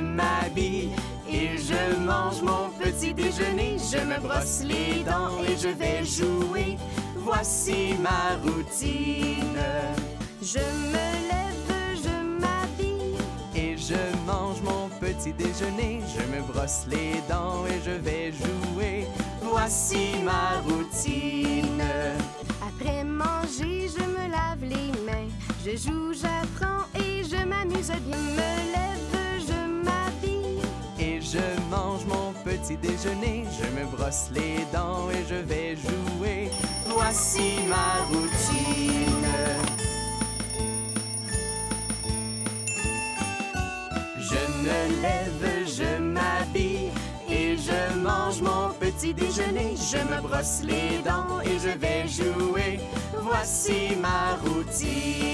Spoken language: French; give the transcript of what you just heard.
m'habille et je mange mon petit déjeuner. Je me brosse les dents et je vais jouer. Voici ma routine. Je me lève, je m'habille et je mange mon petit déjeuner. Je me brosse les dents et je vais jouer. Voici ma routine. Après manger, je me lave les mains. Je joue, j'apprends et je m'amuse bien. Me lève, je m'habille et je mange mon petit déjeuner. Je me brosse les dents et je vais jouer. Voici ma routine. Je me lève, je m'habille et je mange mon petit déjeuner. Je me brosse les dents et je vais jouer. Voici ma routine.